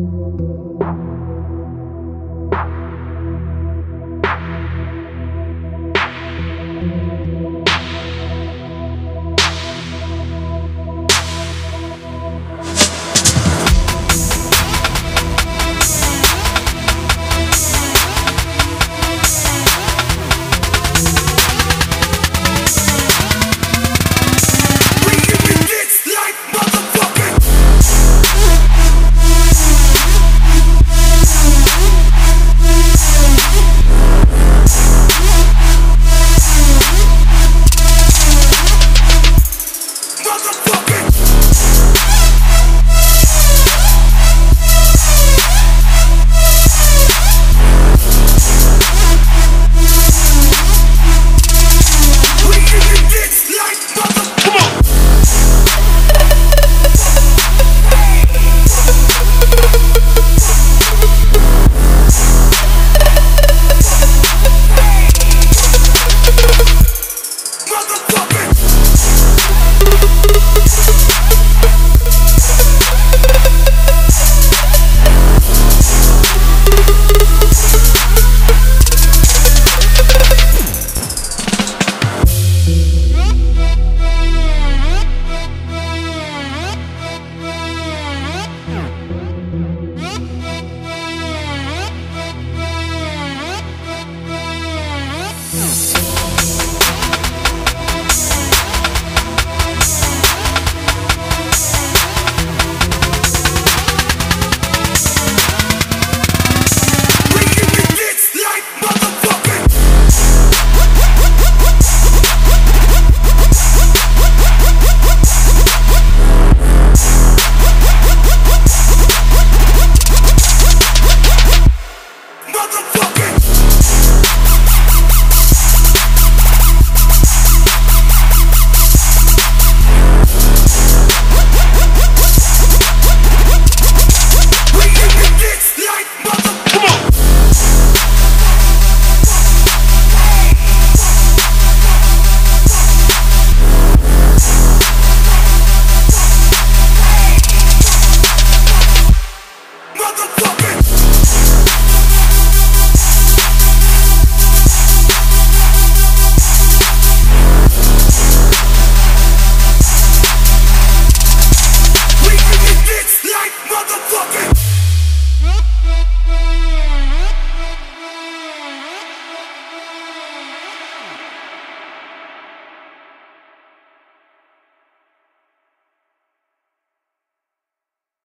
you get